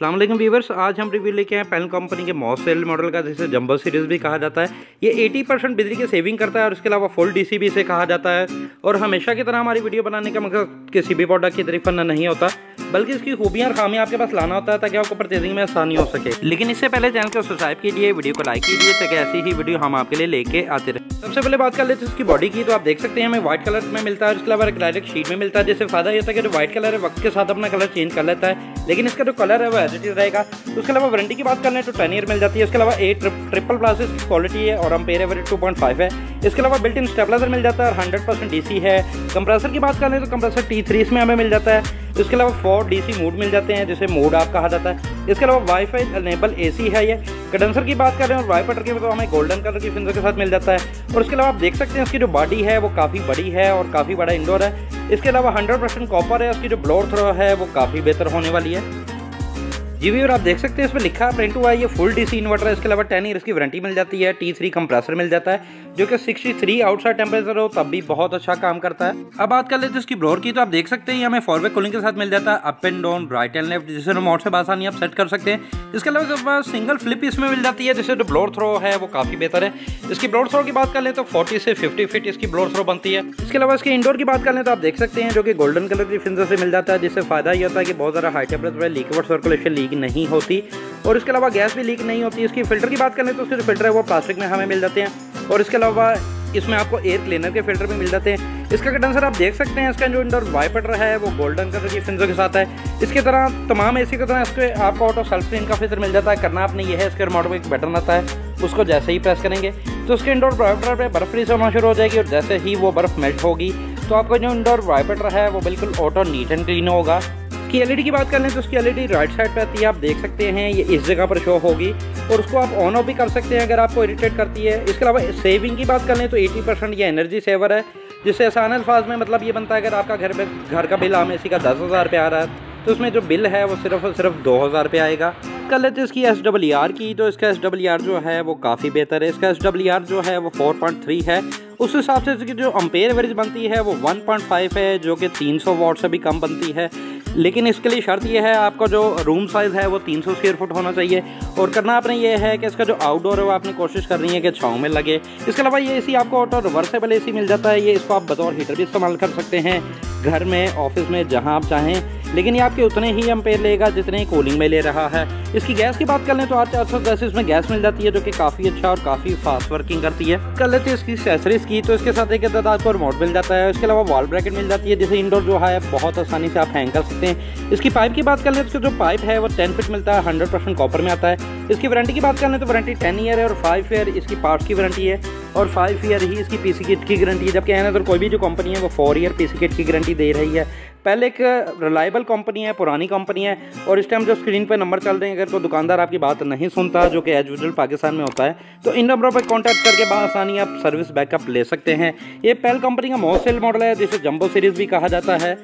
अल्लाम viewers आज हम review लेके आए पैनल कंपनी के मॉस सेल मॉडल का, जिसे जंबो सीरीज़ भी कहा जाता है। ये 80 परसेंट बिजली की सेविंग करता है और इसके अलावा फुल डीसी भी इसे कहा जाता है। और हमेशा की तरह हमारी वीडियो बनाने का मकसद किसी भी प्रोडक्ट की तरीफ करना नहीं होता, बल्कि इसकी खूबियाँ और खामियाँ आपके पास लाना होता है ताकि आपको परचेजिंग में आसानी हो सके। लेकिन इससे पहले चैनल को सब्सक्राइब कीजिए, वीडियो को लाइक कीजिए, ताकि ऐसी ही वीडियो हम आपके लिए लेके आते रहे। सबसे पहले बात कर लेते हैं इसकी बॉडी की तो आप देख सकते हैं हमें व्हाइट कलर में मिलता है उसके अलावा डायरेक्ट शीट में मिलता है, जिससे फ़ायदा ये है कि जो व्हाइट कलर है, वक्त के साथ अपना कलर चेंज कर लेता है। लेकिन इसका जो कलर है वो एज रहेगा। उसके अलावा वारंटी की बात करें तो टेन ईयर मिल जाती है। उसके अलावा एट ट्रिपल प्लस की क्वालिटी है और ampere average two point five है। इसके अलावा बिल्ट इन स्टेबलाइजर मिल जाता है और हंड्रेड परसेंट डी सी है। कंप्रेसर की बात करें तो कंप्रेसर टी थ्री इसमें हमें मिल जाता है। इसके अलावा फोर डी सी मोड मिल जाते हैं, जिसे मोड आप कहा जाता है। इसके अलावा वाईफाई अनेबल सी है ये। कंडेंसर की बात कर रहे हैं और वाईपर की तो हमें गोल्डन कलर की फिंजर के साथ मिल जाता है। और इसके अलावा आप देख सकते हैं इसकी जो बॉडी है, वो काफ़ी बड़ी है और काफ़ी बड़ा इंडोर है। इसके अलावा हंड्रेड परसेंट कॉपर है। उसकी जो ब्लोर थ्रो है, वो काफ़ी बेहतर होने वाली है। जी भी और आप देख सकते हैं, इसमें लिखा है प्रिंट हुआ है, ये फुल डीसी इन्वर्टर है, इसके अलावा टेन ईयर की वारंटी मिल जाती है टी थ्री कंप्रेसर मिल जाता है, जो कि 63 आउटसाइड टेम्परेचर हो, तब भी बहुत अच्छा काम करता है। अब बात कर लेते हैं इसकी ब्लोर की तो आप देख सकते हैं हमें फॉरवर्ड कूलिंग के साथ मिल जाता है up and down right and left जिसे मोड से आसानी आप सेट कर सकते हैं। इसके अलावा सिंगल फ्लिप इसमें मिल जाती है जिससे जो ब्लोर थ्रो है, वो काफ़ी बेहतर है। इसकी ब्लोर थ्रो की बात कर लें तो फोर्टी से फिफ्टी फिट इसकी ब्लोर थ्रो बनती है। इसके अलावा इसके इंडोर की बात कर लें तो आप देख सकते हैं, जो कि गोल्डन कलर की फिंजर से मिल जाता है, जिससे फ़ायदा ये होता है कि बहुत ज़्यादा हाई टेम्परेचर पर लीक सर्कुलेशन लीक नहीं होती। और इसके अलावा गैस भी लीक नहीं होती। इसकी फ़िल्टर की बात करें तो उसके फ़िल्टर है, वो प्लास्टिक में हमें मिल जाते हैं। और इसके अलावा इसमें आपको एयर क्लीनर के फ़िल्टर भी मिल जाते हैं। इसका कंडेंसर आप देख सकते हैं, इसका जो इंडोर वाइपर है, वो गोल्डन कलर की फिंजर के साथ है। इसकी तरह तमाम एसी की तरह इसके आपको ऑटो सेल्फ स्क्रीन का फीचर मिल जाता है। करना आपने ये है, इसके रिमोट में एक बटन आता है, उसको जैसे ही प्रेस करेंगे तो उसके इंडोर वाइपर पर बर्फ़ फ्री होना शुरू हो जाएगी। और जैसे ही वो बर्फ़ मेल्ट होगी तो आपका जो इंडोर वाइपर है, वो बिल्कुल ऑटो नीट एंड क्लीन होगा। इसकी एलईडी की बात कर लें तो उसकी एलईडी राइट साइड पे आती है, आप देख सकते हैं, ये इस जगह पर शो होगी और उसको आप ऑन ऑफ़ भी कर सकते हैं अगर आपको इरिटेट करती है। इसके अलावा सेविंग की बात कर लें तो 80 परसेंट ये एनर्जी सेवर है, जिससे आसान अल्फाज में मतलब ये बनता है, अगर आपका घर में घर का बिल आम एसी का दस हज़ार रुपये आ रहा है तो उसमें जो बिल है वो सिर्फ़ और सिर्फ़ दो हज़ार रुपये आएगा। कर लेते हैं इसकी एस डब्ल्यू आर की तो इसका एस डब्ल्यू आर जो है वो काफ़ी बेहतर है। इसका एस डब्ल्यू आर जो है वो फोर पॉइंट थ्री है। उस हिसाब से इसकी जो अम्पेयर एवरेज बनती है वो वन पॉइंट फाइव है, जो कि तीन सौ वॉट से भी कम बनती है। लेकिन इसके लिए शर्त यह है, आपका जो रूम साइज़ है वो 300 स्क्वायर फुट होना चाहिए। और करना आपने ये है कि इसका जो आउटडोर है वो आपने कोशिश करनी है कि छाँव में लगे। इसके अलावा ये एसी आपको ऑटो रिवर्सेबल एसी मिल जाता है। ये इसको आप बतौर हीटर भी इस्तेमाल कर सकते हैं। घर में ऑफ़िस में, जहाँ आप चाहें लेकिन ये आपके उतने ही एम्पेयर लेगा जितने कूलिंग में ले रहा है। इसकी गैस की बात कर लें तो आठ चार सौ दस इसमें गैस मिल जाती है जो कि काफ़ी अच्छा और काफ़ी फास्ट वर्किंग करती है। कर लेते हैं इसकी सेसरीज की तो इसके साथ एक आपको रिमोट मिल जाता है। इसके अलावा वॉल ब्रैकेट मिल जाती है, जिसे इंडोर जो है, बहुत आसानी से आप हैंग कर सकते हैं। इसकी पाइप की बात कर लें तो जो पाइप है, वो टेन फिट मिलता है हंड्रेड कॉपर में आता है। इसकी वारंटी की बात कर तो वारंटी टेन ईयर है और फाइव ईयर इसकी पार्ट्स की वारंटी है और फाइव ईयर ही इसकी पीसी किट की गारंटी है। जबकि अगर कोई भी जो कंपनी है, वो फोर ईयर पीसी किट की गारंटी दे रही है। पहले एक रिलायबल कंपनी है, पुरानी कंपनी है और इस टाइम जो स्क्रीन पर नंबर चल रहे हैं, अगर कोई दुकानदार आपकी बात नहीं सुनता, जो कि एज यूजल पाकिस्तान में होता है तो इन नंबरों पर कॉन्टैक्ट करके आसानी आप सर्विस बैकअप ले सकते हैं। ये पहल कंपनी का मोस्ट सेल मॉडल है, जिसे जम्बो सीरीज़ भी कहा जाता है।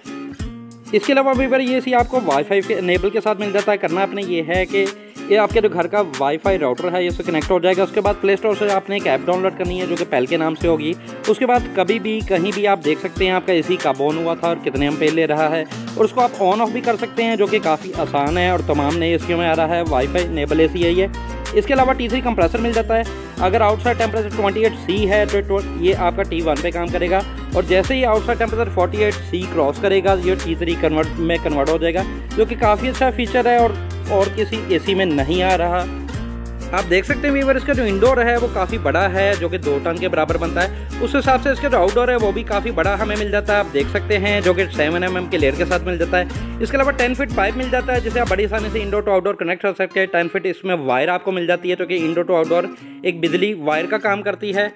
इसके अलावा वीवर ये सी आपको वाईफाई के इनेबल के साथ मिल जाता है, करना आपने ये है कि ये आपके जो घर का वाईफाई राउटर है इससे कनेक्ट हो जाएगा। उसके बाद प्ले स्टोर से आपने एक ऐप डाउनलोड करनी है, जो कि पहल के नाम से होगी। उसके बाद कभी भी, कहीं भी आप देख सकते हैं, आपका एसी कब ऑन हुआ था और कितने पे ले रहा है। और उसको आप ऑन ऑफ़ भी कर सकते हैं, जो कि काफ़ी आसान है और तमाम नए एसियों में आ रहा है। वाईफाई इनेबल ए है ये। इसके अलावा टी थ्री कंप्रेसर मिल जाता है। अगर आउटसाइड टेम्परेचर 28 सी है तो ये आपका टी वन पे काम करेगा। और जैसे ही आउटसाइड टेम्परेचर 48 सी क्रॉस करेगा, ये टी थ्री कन्वर्ट में कन्वर्ट हो जाएगा, जो कि काफ़ी अच्छा फीचर है। और और किसी एसी में नहीं आ रहा। आप देख सकते हैं वीवर इसका जो इंडोर है वो काफ़ी बड़ा है, जो कि दो टन के बराबर बनता है। उस हिसाब से इसका जो आउटडोर है वो भी काफ़ी बड़ा हमें मिल जाता है। आप देख सकते हैं, जो कि सेवन एम के लेयर के साथ मिल जाता है। इसके अलावा टेन फिट पाइप मिल जाता है, जिसे आप बड़ी आसानी से इंडोर टू आउटडोर कनेक्ट कर सकते हैं। टेन फिट इसमें वायर आपको मिल जाती है, जो कि इंडोर टू आउटडोर एक बिजली वायर का काम करती है।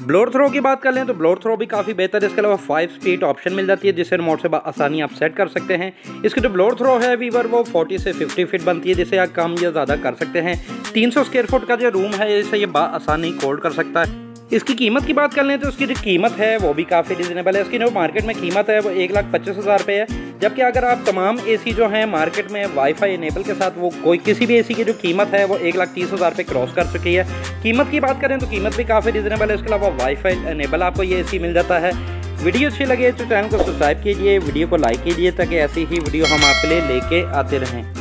ब्लोर थ्रो की बात कर लें तो ब्लोर थ्रो भी काफ़ी बेहतर है। इसके अलावा फाइव स्पीड ऑप्शन मिल जाती है जिससे रिमोट से आसानी आप सेट कर सकते हैं। इसकी जो ब्लोर थ्रो है वीवर वो 40 से 50 फीट बनती है, जिसे आप कम या ज़्यादा कर सकते हैं। 300 स्क्वेयर फुट का जो रूम है, इसे ये आसानी कोल्ड कर सकता है। इसकी कीमत की बात कर लें तो उसकी जो कीमत है, वो भी काफ़ी रिजनेबल है। इसकी जो मार्केट में कीमत है, वो एक लाख पच्चीस हज़ार रुपये है। जबकि अगर आप तमाम एसी जो हैं मार्केट में वाईफाई इनेबल के साथ वो कोई किसी भी एसी की जो कीमत है, वो एक लाख तीस हज़ार रुपये क्रॉस कर चुकी है। कीमत की बात करें तो कीमत भी काफ़ी रिजनेबल है। इसके अलावा वाईफाई इनेबल आपको ये एसी मिल जाता है। वीडियो अच्छी लगे तो चैनल को सब्सक्राइब कीजिए, वीडियो को लाइक कीजिए, ताकि ऐसी ही वीडियो हम आपके लिए लेके आते रहें।